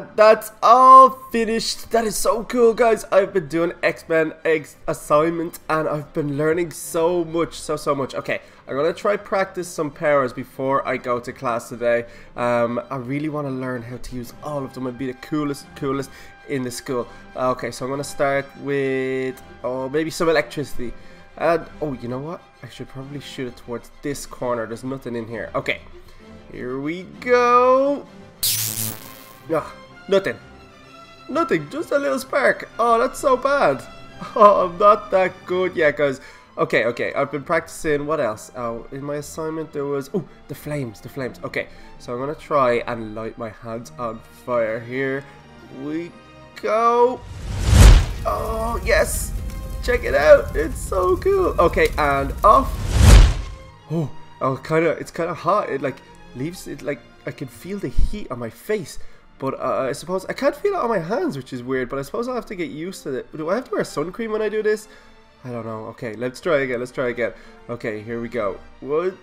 And that's all finished. That is so cool, guys. I've been doing X-Men X assignment and I've been learning so much, so, so much. Okay, I'm going to try practice some powers before I go to class today. Um, I really want to learn how to use all of them and be the coolest, coolest in the school. Okay, so I'm going to start with, oh, maybe some electricity. And, oh, you know what? I should probably shoot it towards this corner. There's nothing in here. Okay, here we go. Ah, nothing. Nothing, just a little spark. Oh, that's so bad. Oh, I'm not that good yet, guys. Okay, okay, I've been practicing, what else? Oh, in my assignment there was, oh, the flames, the flames. Okay, so I'm gonna try and light my hands on fire. Here we go. Oh, yes. Check it out, it's so cool. Okay, and off. Oh, oh, kind of, it's kind of hot. It like leaves it like, I can feel the heat on my face. But uh, I suppose I can't feel it on my hands, which is weird. But I suppose I'll have to get used to it. Do I have to wear sun cream when I do this? I don't know. Okay, let's try again. Let's try again. Okay, here we go. One,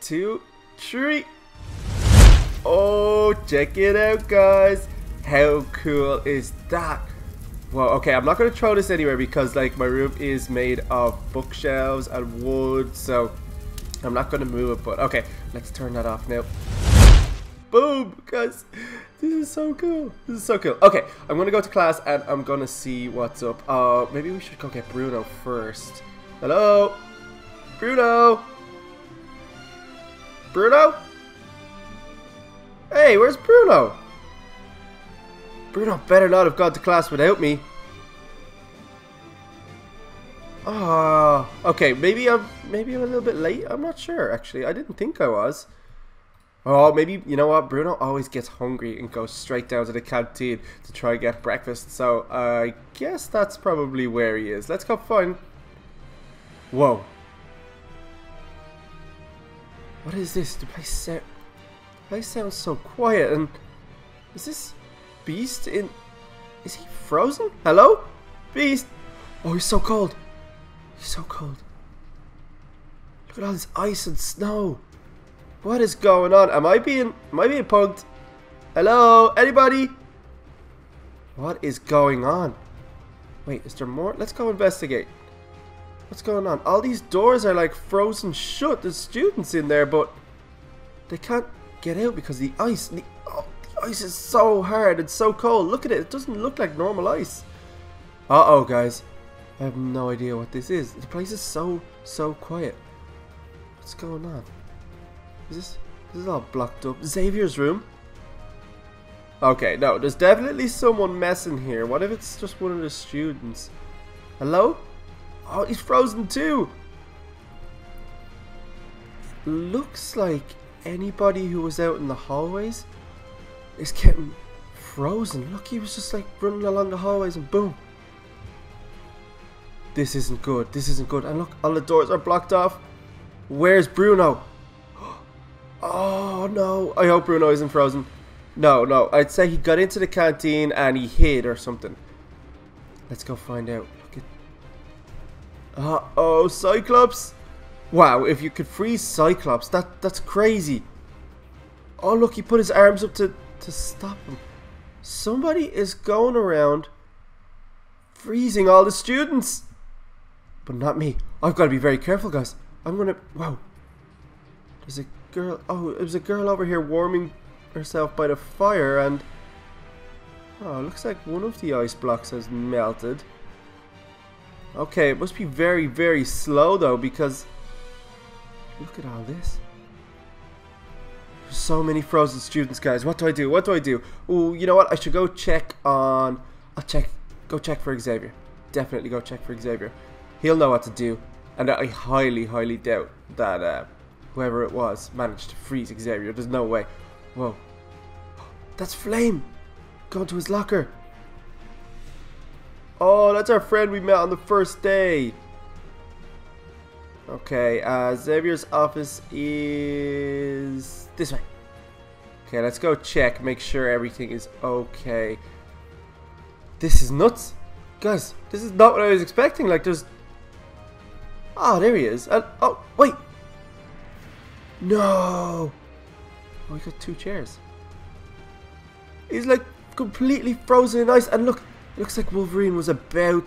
two, three. Oh, check it out, guys. How cool is that? Well, okay, I'm not going to throw this anywhere because, like, my room is made of bookshelves and wood, so I'm not going to move it. But, okay, let's turn that off now. Boom, guys. This is so cool. This is so cool. Okay, I'm gonna go to class and I'm gonna see what's up. Uh, maybe we should go get Bruno first. Hello? Bruno? Bruno? Hey, where's Bruno? Bruno better not have gone to class without me. Ah, oh, okay, maybe I'm maybe I'm a little bit late. I'm not sure actually. I didn't think I was. Oh, maybe, you know what? Bruno always gets hungry and goes straight down to the canteen to try and get breakfast. So, I guess that's probably where he is. Let's go find... Whoa. What is this? The place, sound... the place sounds so quiet and... Is this Beast in... Is he frozen? Hello? Beast? Oh, he's so cold. He's so cold. Look at all this ice and snow. What is going on? Am I being am I being punked? Hello? Anybody? What is going on? Wait, is there more? Let's go investigate. What's going on? All these doors are like frozen shut. There's students in there, but they can't get out because the ice. The, oh, the ice is so hard and so cold. Look at it. It doesn't look like normal ice. Uh-oh, guys. I have no idea what this is. The place is so, so quiet. What's going on? Is this, this is all blocked up. Xavier's room? Okay, no, there's definitely someone messing here. What if it's just one of the students? Hello? Oh, he's frozen too! Looks like anybody who was out in the hallways is getting frozen. Look, he was just like running along the hallways and boom. This isn't good. This isn't good. And look, all the doors are blocked off. Where's Bruno? No, I hope Bruno isn't frozen. No, no, I'd say he got into the canteen and he hid or something. Let's go find out. Uh oh, Cyclops! Wow, if you could freeze Cyclops, that that's crazy. Oh look, he put his arms up to, to stop him. Somebody is going around freezing all the students. But not me. I've got to be very careful, guys. I'm gonna... Wow. There's a girl... Oh, it was a girl over here warming herself by the fire and... Oh, looks like one of the ice blocks has melted. Okay, it must be very, very slow though because... Look at all this. There's so many frozen students, guys. What do I do? What do I do? Oh, you know what? I should go check on... I'll check... Go check for Xavier. Definitely go check for Xavier. He'll know what to do. And I highly, highly doubt that... Uh, whoever it was, managed to freeze Xavier. There's no way. Whoa. That's Flame! Going to his locker. Oh, that's our friend we met on the first day. Okay, uh, Xavier's office is this way. Okay, let's go check, make sure everything is okay. This is nuts. Guys, this is not what I was expecting. Like, there's... Oh, there he is. Uh, oh, wait. No! Oh, we got two chairs. He's like completely frozen in ice. And look, looks like Wolverine was about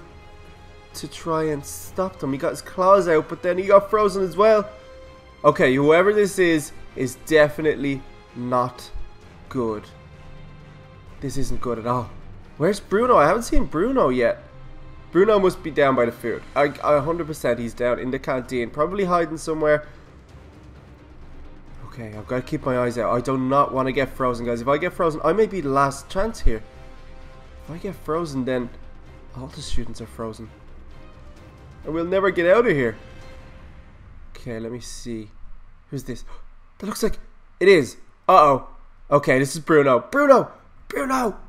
to try and stop them. He got his claws out, but then he got frozen as well. Okay, whoever this is, is definitely not good. This isn't good at all. Where's Bruno? I haven't seen Bruno yet. Bruno must be down by the food. I, I 100% he's down in the canteen. Probably hiding somewhere. Okay, I've got to keep my eyes out. I do not want to get frozen, guys. If I get frozen, I may be the last chance here. If I get frozen, then all the students are frozen. And we'll never get out of here. Okay, let me see. Who's this? That looks like... It is. Uh-oh. Okay, this is Bruno. Bruno! Bruno!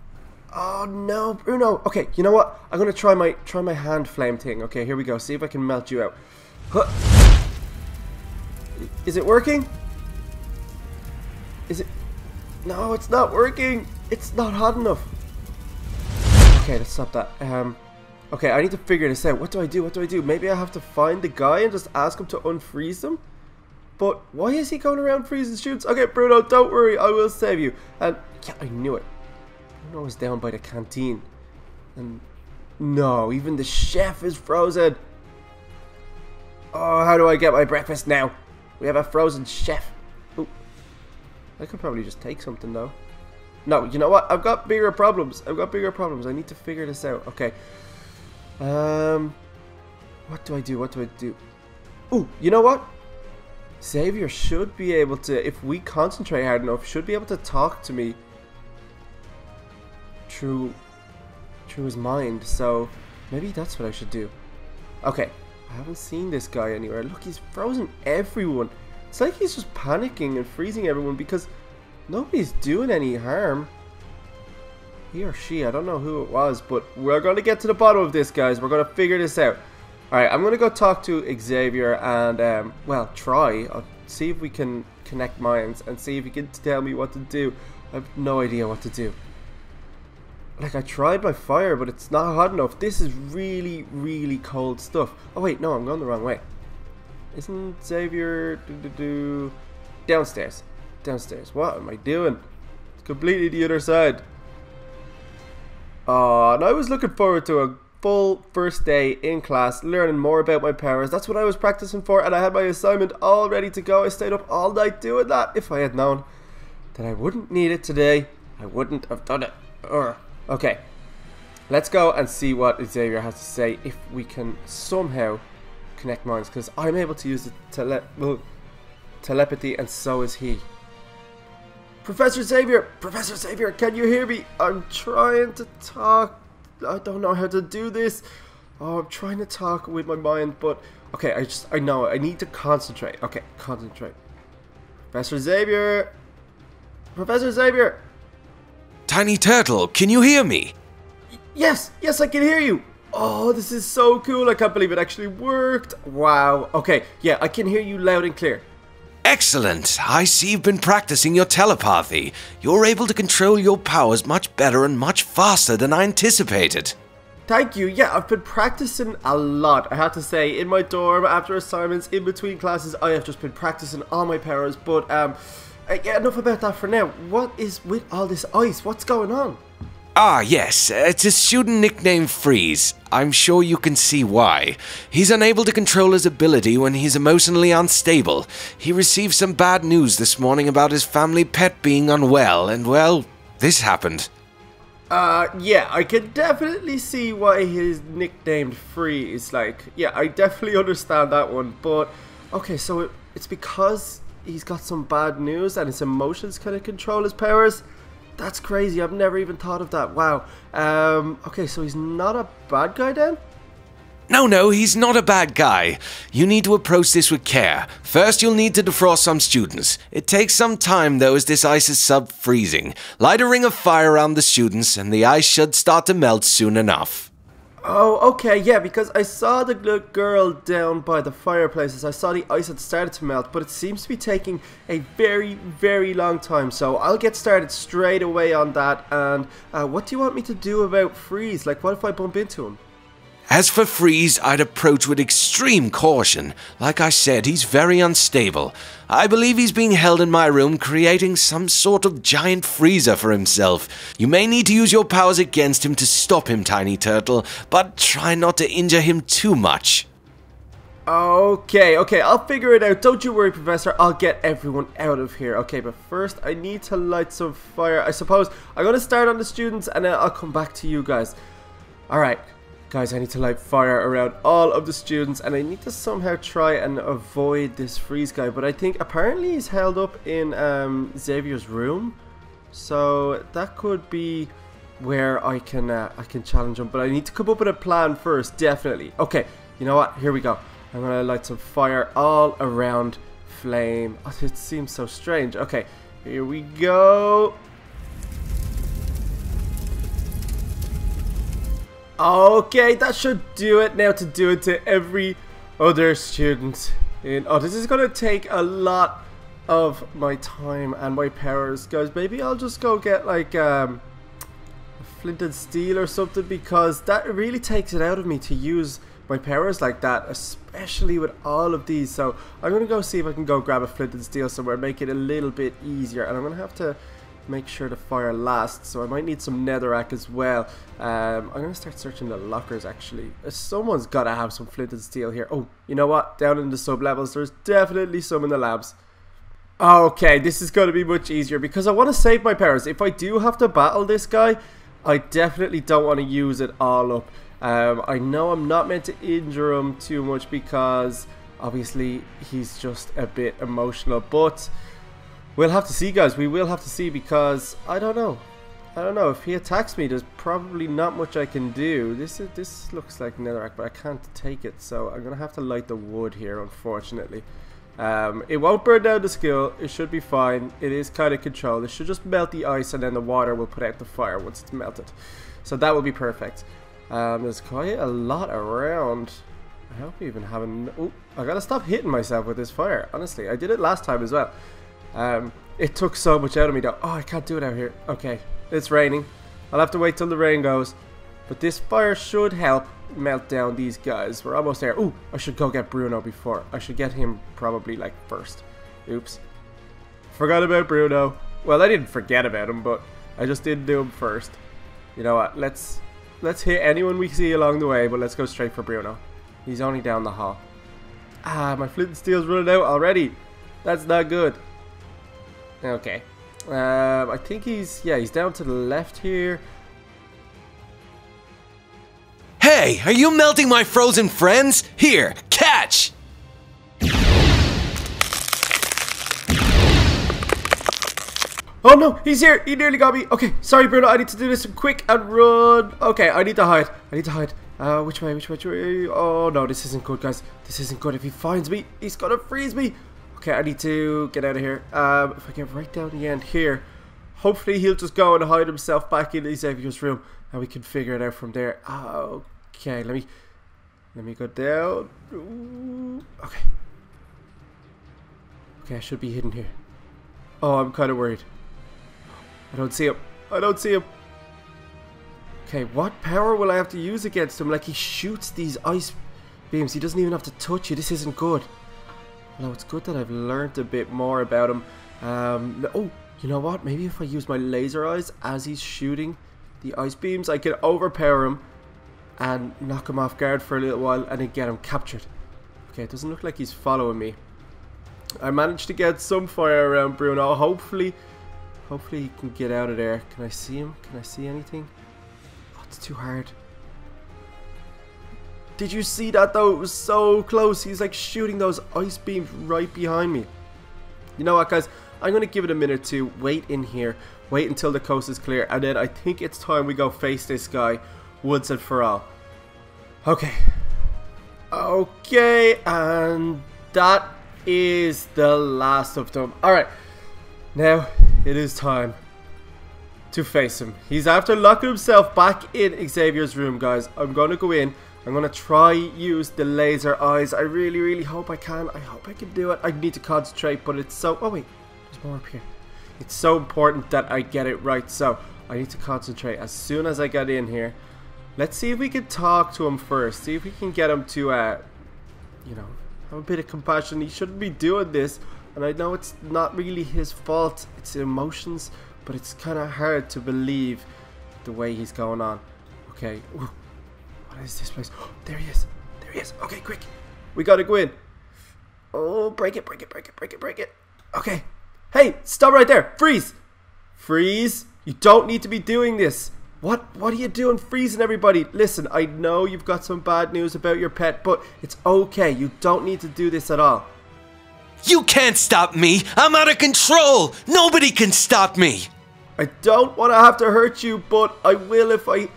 Oh no, Bruno. Okay, you know what? I'm gonna try my try my hand flame thing. Okay, here we go. See if I can melt you out. Huh. Is it working? Is it? No, it's not working. It's not hot enough. Okay, let's stop that. Um, okay, I need to figure this out. What do I do? What do I do? Maybe I have to find the guy and just ask him to unfreeze them. But why is he going around freezing shoots? Okay, Bruno, don't worry. I will save you. And yeah, I knew it. Bruno was down by the canteen. And no, even the chef is frozen. Oh, how do I get my breakfast now? We have a frozen chef. I could probably just take something though. No, you know what? I've got bigger problems. I've got bigger problems. I need to figure this out. Okay. Um, what do I do? What do I do? Ooh, you know what? Xavier should be able to, if we concentrate hard enough, should be able to talk to me through through his mind. So maybe that's what I should do. Okay, I haven't seen this guy anywhere. Look, he's frozen everyone. It's like he's just panicking and freezing everyone because nobody's doing any harm. He or she, I don't know who it was, but we're going to get to the bottom of this, guys. We're going to figure this out. Alright, I'm going to go talk to Xavier and, um, well, try. I'll see if we can connect minds and see if he can tell me what to do. I have no idea what to do. Like, I tried my fire, but it's not hot enough. This is really, really cold stuff. Oh, wait, no, I'm going the wrong way. Isn't Xavier... Doo -doo -doo, downstairs. Downstairs. What am I doing? It's completely the other side. Oh, and I was looking forward to a full first day in class, learning more about my powers. That's what I was practicing for, and I had my assignment all ready to go. I stayed up all night doing that. If I had known that I wouldn't need it today, I wouldn't have done it. Urgh. Okay, let's go and see what Xavier has to say if we can somehow connect minds, because I'm able to use the tele well, telepathy, and so is he. Professor Xavier! Professor Xavier, can you hear me? I'm trying to talk. I don't know how to do this. Oh, I'm trying to talk with my mind, but... Okay, I just... I know. I need to concentrate. Okay, concentrate. Professor Xavier! Professor Xavier! Tiny Turtle, can you hear me? Yes, yes, I can hear you. Oh, this is so cool. I can't believe it actually worked. Wow. Okay, yeah, I can hear you loud and clear. Excellent. I see you've been practicing your telepathy. You're able to control your powers much better and much faster than I anticipated. Thank you. Yeah, I've been practicing a lot. I have to say, in my dorm, after assignments, in between classes, I have just been practicing all my powers. But um, uh, yeah, enough about that for now. What is with all this ice? What's going on? Ah, yes, it's a student nicknamed Freeze. I'm sure you can see why. He's unable to control his ability when he's emotionally unstable. He received some bad news this morning about his family pet being unwell, and well, this happened. Uh, yeah, I can definitely see why he's nicknamed Freeze. Like, yeah, I definitely understand that one. But, okay, so it, it's because he's got some bad news and his emotions kind of control his powers. That's crazy. I've never even thought of that. Wow. Um, okay, so he's not a bad guy then? No, no, he's not a bad guy. You need to approach this with care. First, you'll need to defrost some students. It takes some time, though, as this ice is sub-freezing. Light a ring of fire around the students, and the ice should start to melt soon enough. Oh, okay, yeah, because I saw the girl down by the fireplaces. I saw the ice had started to melt, but it seems to be taking a very, very long time. So I'll get started straight away on that. And uh, what do you want me to do about Freeze? Like, what if I bump into him? As for Freeze, I'd approach with extreme caution. Like I said, he's very unstable. I believe he's being held in my room, creating some sort of giant freezer for himself. You may need to use your powers against him to stop him, Tiny Turtle, but try not to injure him too much. Okay, okay, I'll figure it out. Don't you worry, Professor. I'll get everyone out of here. Okay, but first I need to light some fire. I suppose I'm going to start on the students and then I'll come back to you guys. Alright, guys, I need to light fire around all of the students and I need to somehow try and avoid this freeze guy. But I think apparently he's held up in um, Xavier's room. So that could be where I can uh, I can challenge him. But I need to come up with a plan first, definitely. Okay, you know what? Here we go. I'm gonna light some fire all around Flame. Oh, it seems so strange. Okay, here we go. Okay, that should do it. Now to do it to every other student. In, oh, this is gonna take a lot of my time and my powers, guys. Maybe I'll just go get like um, flint and steel or something because that really takes it out of me to use my powers like that, especially with all of these. So I'm going to go see if I can go grab a flint and steel somewhere, make it a little bit easier. And I'm going to have to make sure the fire lasts. So I might need some netherrack as well. Um, I'm to start searching the lockers actually. Uh, someone's got to have some flint and steel here. Oh, you know what? Down in the sub-levels, there's definitely some in the labs. Okay, this is to be much easier because I want to save my powers. If I do have to battle this guy, I definitely don't want to use it all up. Um, I know I'm not meant to injure him too much because obviously he's just a bit emotional, but we'll have to see, guys. We will have to see because I don't know. I don't know if he attacks me. There's probably not much I can do. This is this looks like netherrack, but I can't take it, so I'm gonna have to light the wood here, unfortunately. Um, it won't burn down the skill. It should be fine. It is kind of controlled. It should just melt the ice, and then the water will put out the fire once it's melted. So that will be perfect. Um, there's quite a lot around. I hope we even haven't... Oh, I gotta stop hitting myself with this fire. Honestly, I did it last time as well. Um, it took so much out of me though. Oh, I can't do it out here. Okay, it's raining. I'll have to wait till the rain goes. But this fire should help melt down these guys. We're almost there. Ooh, I should go get Bruno before. I should get him probably like first. Oops. Forgot about Bruno. Well, I didn't forget about him, but I just didn't do him first. You know what? Let's Let's hit anyone we see along the way, but let's go straight for Bruno. He's only down the hall. Ah, my flint and steel's running out already. That's not good. Okay. Um, I think he's, yeah, he's down to the left here. Hey, are you melting my frozen friends? Here, catch! Oh no, he's here. He nearly got me. Okay, sorry, Bruno. I need to do this quick and run. Okay, I need to hide. I need to hide. Uh, which way, which way, which way? Oh no, this isn't good, guys. This isn't good. If he finds me, he's gonna freeze me. Okay, I need to get out of here. Um, if I get right down the end here, hopefully he'll just go and hide himself back in Xavier's room, and we can figure it out from there. Okay, let me, let me go down. Ooh, okay. Okay, I should be hidden here. Oh, I'm kind of worried. I don't see him. I don't see him. Okay, what power will I have to use against him? Like, he shoots these ice beams. He doesn't even have to touch you. This isn't good. No, it's good that I've learned a bit more about him. Um, oh, you know what? Maybe if I use my laser eyes as he's shooting the ice beams, I can overpower him and knock him off guard for a little while and then get him captured. Okay, it doesn't look like he's following me. I managed to get some fire around Bruno. Hopefully Hopefully he can get out of there. Can I see him? Can I see anything? Oh, it's too hard. Did you see that though? It was so close. He's like shooting those ice beams right behind me. You know what guys? I'm going to give it a minute to wait in here. Wait until the coast is clear. And then I think it's time we go face this guy once and for all. Okay. Okay. And that is the last of them. Alright. Now, it is time to face him. He's after locking himself back in Xavier's room, guys. I'm going to go in. I'm to try use the laser eyes. I really, really hope I can. I hope I can do it. I need to concentrate, but it's so... Oh, wait. There's more up here. It's so important that I get it right, so I need to concentrate. As soon as I get in here, Let's see if we can talk to him first. See if we can get him to, uh, you know, have a bit of compassion. He shouldn't be doing this. And I know it's not really his fault. It's emotions. But it's kind of hard to believe the way he's going on. Okay. What is this place? Oh, there he is. There he is. Okay, quick. We gotta go in. Oh, break it, break it, break it, break it, break it. Okay. Hey, stop right there. Freeze. Freeze. You don't need to be doing this. What what are you doing freezing everybody? Listen, I know you've got some bad news about your pet, but it's okay. You don't need to do this at all. You can't stop me. I'm out of control. Nobody can stop me. I don't want to have to hurt you, but I will if I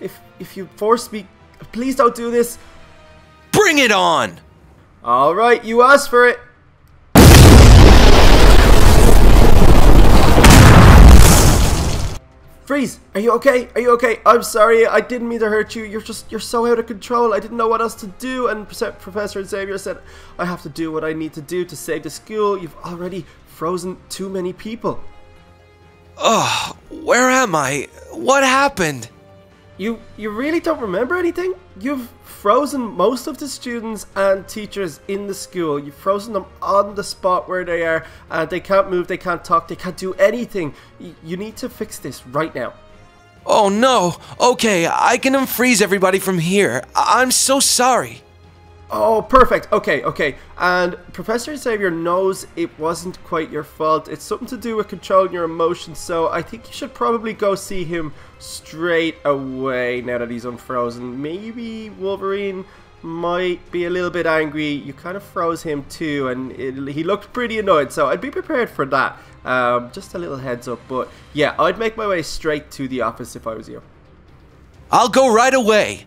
if if you force me. Please don't do this. Bring it on. All right, you asked for it. Freeze! Are you okay? Are you okay? I'm sorry, I didn't mean to hurt you. You're just, you're so out of control. I didn't know what else to do. And Professor Xavier said, I have to do what I need to do to save the school. You've already frozen too many people. Oh, where am I? What happened? You, you really don't remember anything? You've frozen most of the students and teachers in the school. You've frozen them on the spot where they are, and they can't move, they can't talk, they can't do anything. Y you need to fix this right now. Oh no! Okay, I can unfreeze everybody from here. I I'm so sorry. Oh, perfect. Okay, okay. And Professor Xavier knows it wasn't quite your fault. It's something to do with controlling your emotions, so I think you should probably go see him straight away now that he's unfrozen. Maybe Wolverine might be a little bit angry. You kind of froze him too, and it, he looked pretty annoyed, so I'd be prepared for that. Um, just a little heads up, but yeah, I'd make my way straight to the office if I was you. I'll go right away.